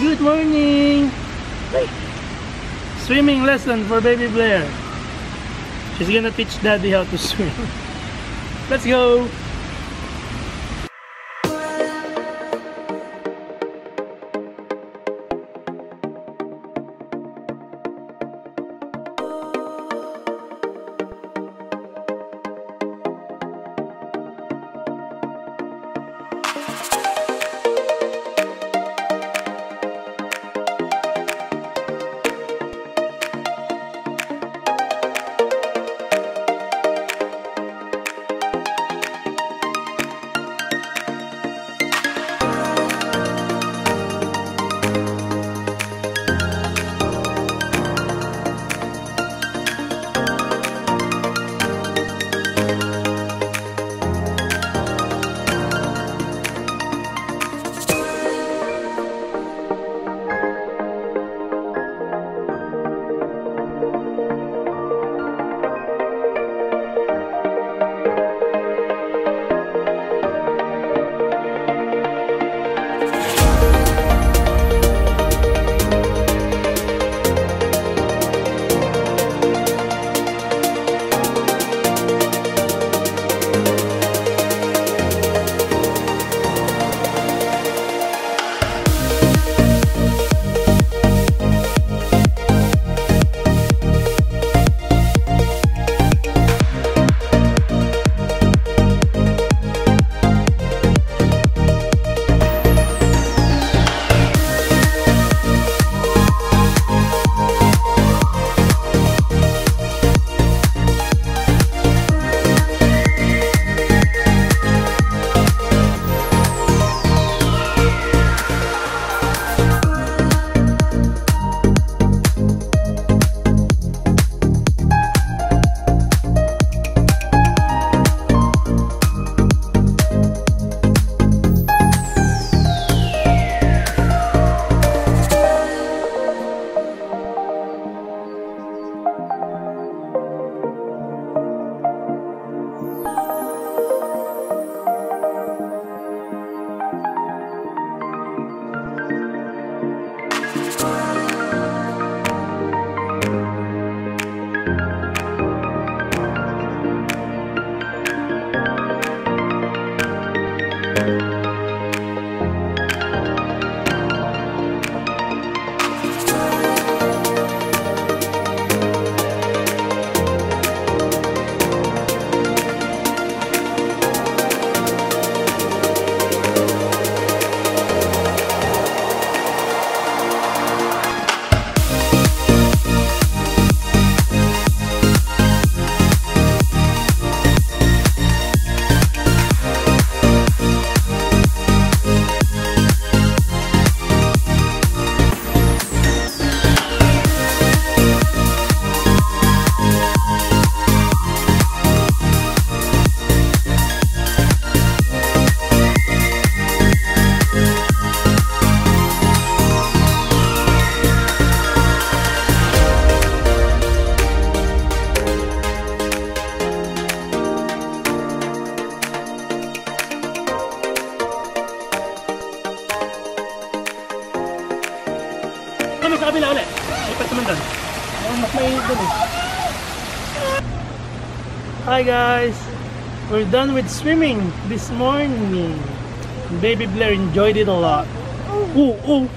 Good morning. Swimming lesson for baby Blaire. She's gonna teach daddy how to swim. Let's go. Ano sa ulit? Doon. Oh, mas doon eh. Hi guys! We're done with swimming this morning. Baby Blaire enjoyed it a lot. Ooh, ooh.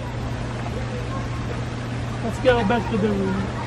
Let's go back to the room.